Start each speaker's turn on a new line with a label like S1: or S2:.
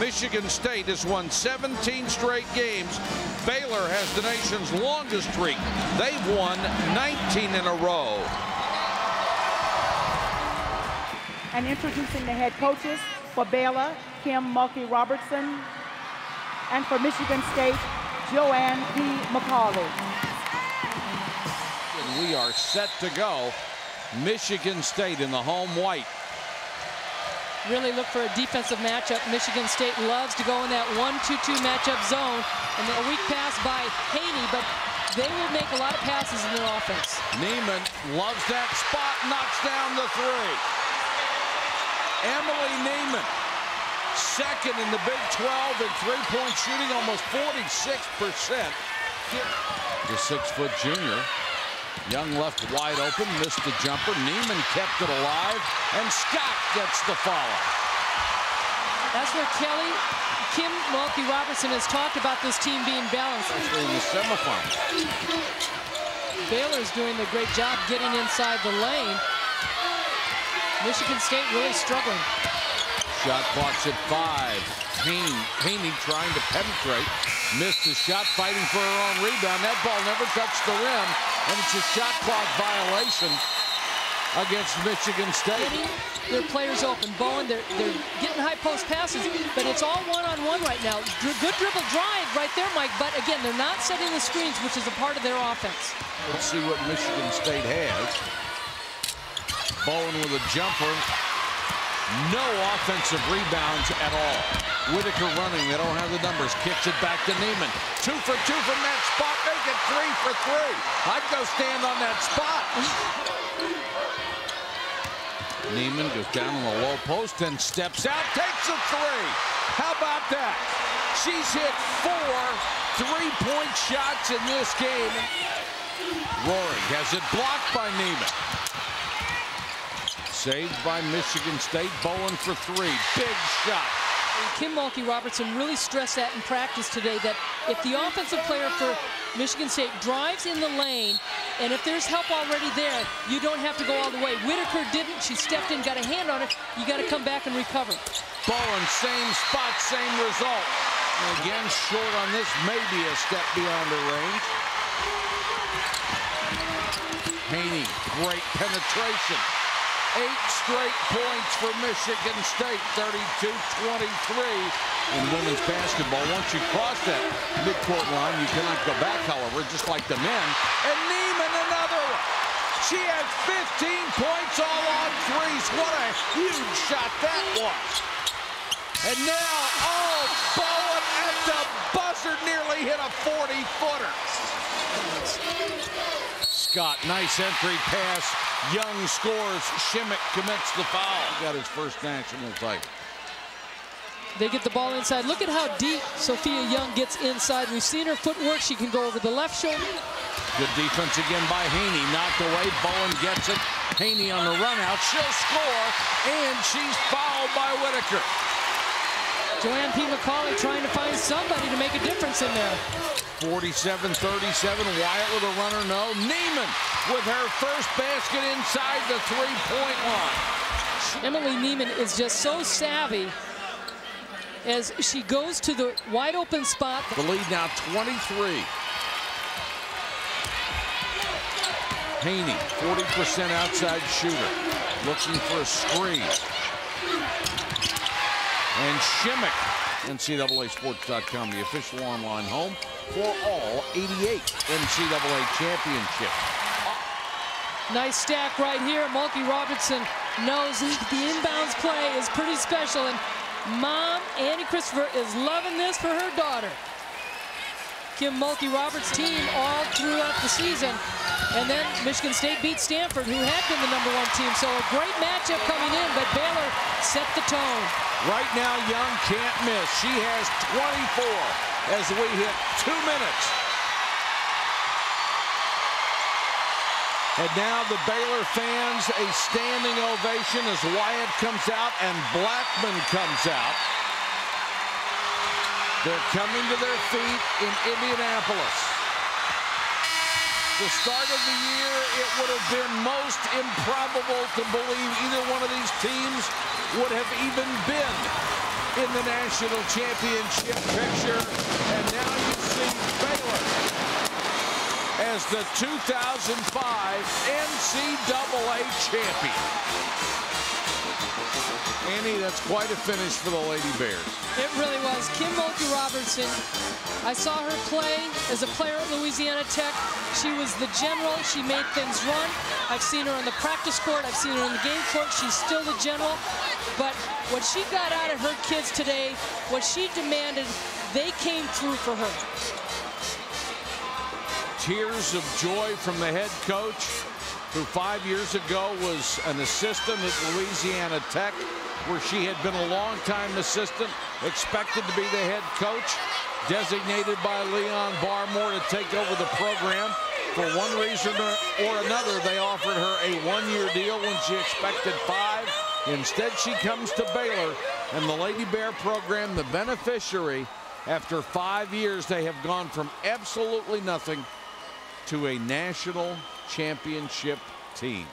S1: Michigan State has won 17 straight games. Baylor has the nation's longest streak. They've won 19 in a row.
S2: And introducing the head coaches for Baylor, Kim Mulkey Robertson, and for Michigan State, Joanne P. McCallie.
S1: And we are set to go. Michigan State in the home white.
S3: Really look for a defensive matchup. Michigan State loves to go in that 1-2-2 matchup zone. And a weak pass by Haynie, but they will make a lot of passes in their offense.
S1: Niemann loves that spot, knocks down the three. Emily Niemann, second in the Big 12 in three-point shooting, almost 46%. The six-foot junior Young left wide open, missed the jumper. Niemann kept it alive, and Scott gets the follow.
S3: That's where Kelly, Kim Mulkey Robertson has talked about this team being balanced.
S1: Especially in the semifinals.
S3: Baylor's doing a great job getting inside the lane. Michigan State really struggling.
S1: Shot clock's at five. Haynie, Haynie trying to penetrate. Missed the shot, fighting for her own rebound. That ball never touched the rim, and it's a shot clock violation against Michigan State.
S3: Their players open. Bowen, they're, they're getting high post passes, but it's all one-on-one -on -one right now. Good dribble drive right there, Mike, but again, they're not setting the screens, which is a part of their offense.
S1: Let's see what Michigan State has. Bowen with a jumper. No offensive rebounds at all. Whitaker running. They don't have the numbers. Kicks it back to Niemann. Two for two from that spot. Make it three for three. I'd go stand on that spot. Niemann goes down on the low post and steps out. Takes a three. How about that? She's hit four three-point shots in this game. Rory has it blocked by Niemann. Saved by Michigan State. Bowen for three. Big shot.
S3: Kim Mulkey Robertson really stressed that in practice today that if the offensive player for Michigan State drives in the lane, and if there's help already there, you don't have to go all the way. Whitaker didn't. She stepped in, got a hand on it. You got to come back and recover.
S1: Bowen, same spot, same result. And again, short on this, maybe a step beyond her range. Haynie, great penetration. Eight straight points for Michigan State, 32-23 in women's basketball. Once you cross that midcourt line, you cannot go back, however, just like the men. And Niemann, another one. She had 15 points all on threes. What a huge shot that was. And now, oh, Bowen at the buzzer nearly hit a 40-footer. Scott, nice entry pass. Young scores. Shimek commits the foul. He got his first national title.
S3: They get the ball inside. Look at how deep Sophia Young gets inside. We've seen her footwork. She can go over the left shoulder.
S1: Good defense again by Haynie. Knocked away. Bowen gets it. Haynie on the run out. She'll score. And she's fouled by Whitaker.
S3: Joanne P. McCallie trying to find somebody to make a difference in there.
S1: 47-37. Wyatt with a runner, no. Niemann with her first basket inside the three-point line.
S3: Emily Niemann is just so savvy as she goes to the wide open spot.
S1: The lead now 23. Haynie, 40% outside shooter, looking for a screen. And Shimek, NCAASports.com, the official online home for all 88 NCAA championships.
S3: Nice stack right here. Mulkey Robertson knows the inbounds play is pretty special, and mom, Annie Christopher, is loving this for her daughter. Kim Mulkey Roberts' team all throughout the season. And then Michigan State beat Stanford, who had been the number one team. So a great matchup coming in, but Baylor set the tone.
S1: Right now, Young can't miss. She has 24 as we hit two minutes. And now the Baylor fans, a standing ovation as Wyatt comes out and Blackmon comes out. They're coming to their feet in Indianapolis. The start of the year, it would have been most improbable to believe either one of these teams would have even been in the national championship picture. And now you see Baylor as the 2005 NCAA champion. Annie, that's quite a finish for the Lady Bears.
S3: It really was. Kim Mulkey Robertson, I saw her play as a player at Louisiana Tech. She was the general. She made things run. I've seen her on the practice court. I've seen her on the game court. She's still the general. But what she got out of her kids today, what she demanded, they came through for her.
S1: Tears of joy from the head coach who five years ago was an assistant at Louisiana Tech, where she had been a longtime assistant, expected to be the head coach, designated by Leon Barmore to take over the program. For one reason or another, they offered her a one-year deal when she expected five. Instead, she comes to Baylor, and the Lady Bear program, the beneficiary, after five years, they have gone from absolutely nothing to a national championship team.